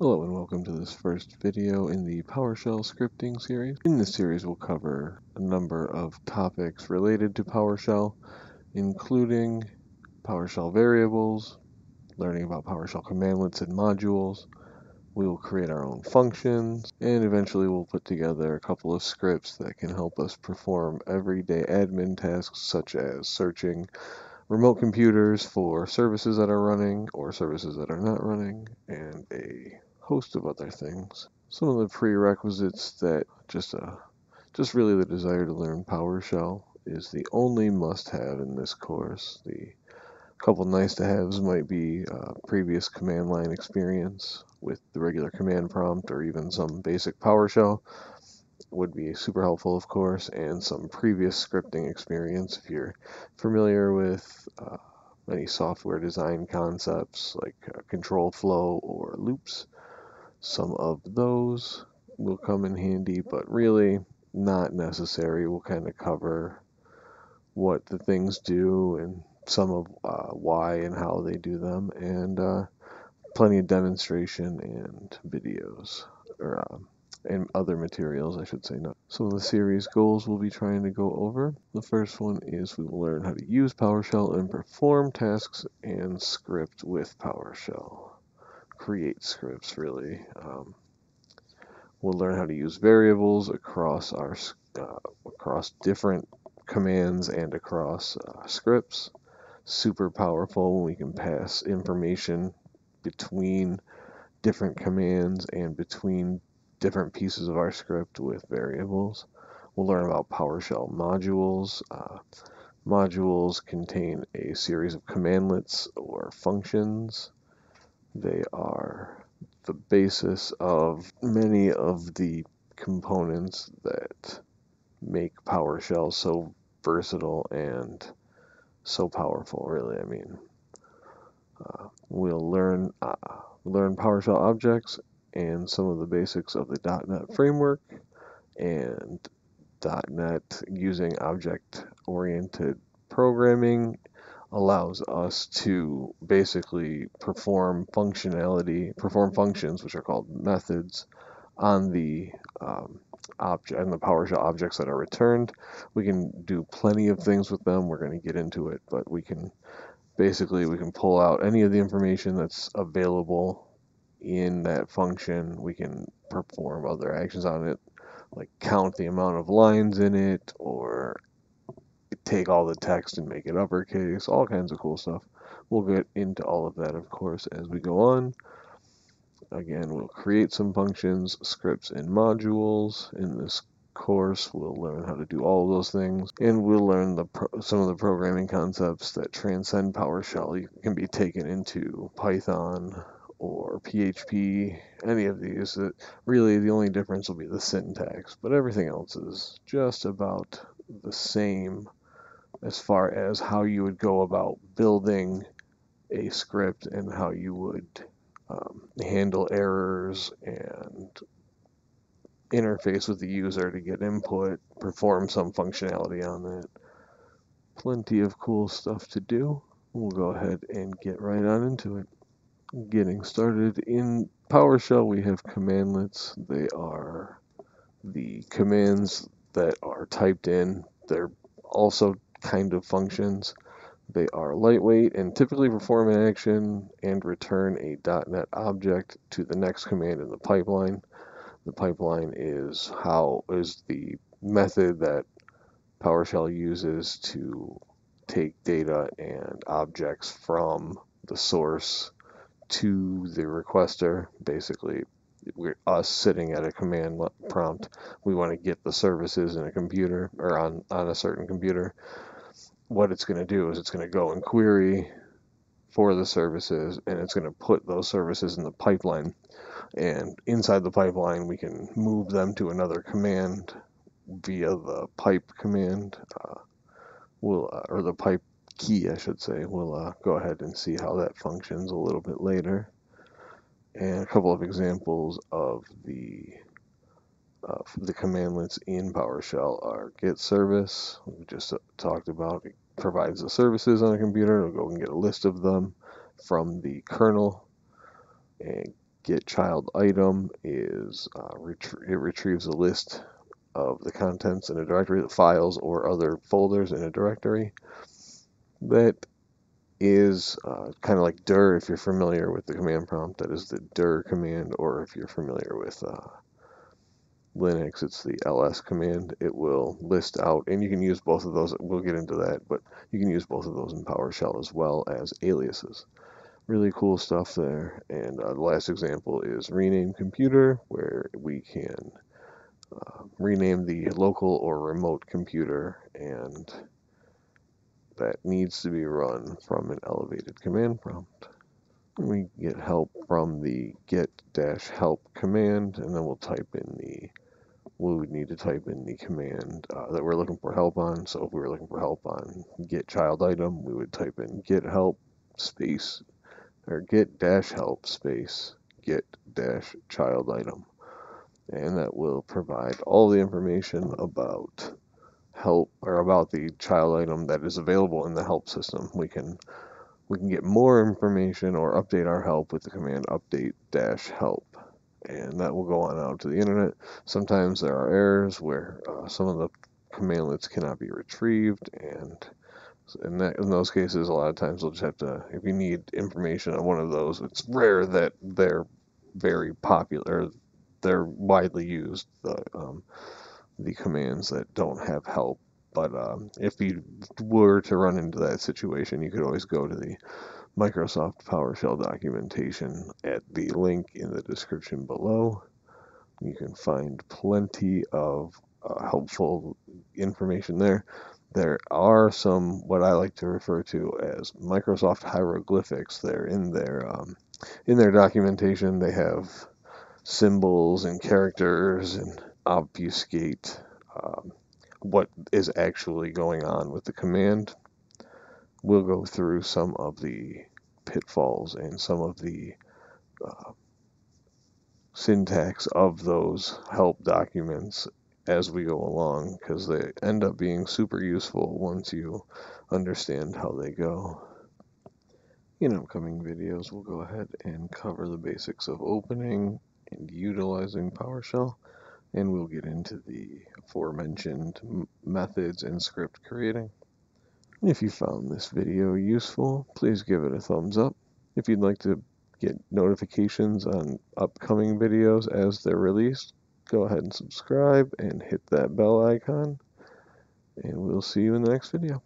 Hello and welcome to this first video in the PowerShell scripting series. In this series we'll cover a number of topics related to PowerShell, including PowerShell variables, learning about PowerShell commandlets and modules, we will create our own functions, and eventually we'll put together a couple of scripts that can help us perform everyday admin tasks such as searching remote computers for services that are running or services that are not running, and a host of other things. Some of the prerequisites that just uh, just really the desire to learn PowerShell is the only must-have in this course. The couple nice to haves might be uh, previous command line experience with the regular command prompt or even some basic PowerShell would be super helpful, of course, and some previous scripting experience if you're familiar with uh, any software design concepts like uh, control flow or loops. Some of those will come in handy, but really not necessary. We'll kind of cover what the things do and some of uh, why and how they do them, and uh, plenty of demonstration and videos or um, and other materials, I should say. Not of the series goals we'll be trying to go over. The first one is we will learn how to use PowerShell and perform tasks and script with PowerShell. Create scripts, really. Um, we'll learn how to use variables across our uh, across different commands and across uh, scripts. Super powerful when we can pass information between different commands and between different pieces of our script with variables. We'll learn about PowerShell modules. Uh, modules contain a series of commandlets or functions. They are the basis of many of the components that make PowerShell so versatile and so powerful, really. I mean, uh, we'll learn uh, learn PowerShell objects and some of the basics of the .NET framework and .NET using object-oriented programming allows us to basically perform functionality, perform functions, which are called methods, on the um, object and the PowerShell objects that are returned. We can do plenty of things with them. We're going to get into it, but we can basically we can pull out any of the information that's available in that function, we can perform other actions on it, like count the amount of lines in it, or take all the text and make it uppercase, all kinds of cool stuff. We'll get into all of that, of course, as we go on. Again, we'll create some functions, scripts, and modules. In this course, we'll learn how to do all of those things, and we'll learn the some of the programming concepts that transcend PowerShell. You can be taken into Python, or PHP, any of these, that really the only difference will be the syntax, but everything else is just about the same as far as how you would go about building a script and how you would um, handle errors and interface with the user to get input, perform some functionality on that. Plenty of cool stuff to do. We'll go ahead and get right on into it getting started. In PowerShell, we have commandlets. They are the commands that are typed in. They're also kind of functions. They are lightweight and typically perform an action and return a .NET object to the next command in the pipeline. The pipeline is how is the method that PowerShell uses to take data and objects from the source to the requester. Basically, we're us sitting at a command prompt. We want to get the services in a computer or on, on a certain computer. What it's going to do is it's going to go and query for the services and it's going to put those services in the pipeline. And inside the pipeline, we can move them to another command via the pipe command. Uh, will uh, or the pipe key, I should say. We'll uh, go ahead and see how that functions a little bit later. And a couple of examples of the uh, the commandlets in PowerShell are get service, we just uh, talked about. It provides the services on a computer. It'll go and get a list of them from the kernel. And get child item is uh, it retrieves a list of the contents in a directory, the files or other folders in a directory. That is uh, kind of like dir if you're familiar with the command prompt. That is the dir command, or if you're familiar with uh, Linux, it's the ls command. It will list out, and you can use both of those. We'll get into that, but you can use both of those in PowerShell as well as aliases. Really cool stuff there. And uh, the last example is rename computer, where we can uh, rename the local or remote computer and that needs to be run from an elevated command prompt. We get help from the get-help command, and then we'll type in the, we would need to type in the command uh, that we're looking for help on. So if we were looking for help on get child item, we would type in get help space, or get dash help space get dash child item. And that will provide all the information about help or about the child item that is available in the help system. We can we can get more information or update our help with the command update dash help and that will go on out to the internet. Sometimes there are errors where uh, some of the commandlets cannot be retrieved and in, that, in those cases a lot of times we'll just have to if you need information on one of those it's rare that they're very popular they're widely used the um, the commands that don't have help. But um, if you were to run into that situation, you could always go to the Microsoft PowerShell documentation at the link in the description below. You can find plenty of uh, helpful information there. There are some what I like to refer to as Microsoft hieroglyphics. There in their um, in their documentation, they have symbols and characters and obfuscate um, what is actually going on with the command. We'll go through some of the pitfalls and some of the uh, syntax of those help documents as we go along because they end up being super useful once you understand how they go. In upcoming videos, we'll go ahead and cover the basics of opening and utilizing PowerShell and we'll get into the aforementioned methods and script creating. If you found this video useful, please give it a thumbs up. If you'd like to get notifications on upcoming videos as they're released, go ahead and subscribe and hit that bell icon. And we'll see you in the next video.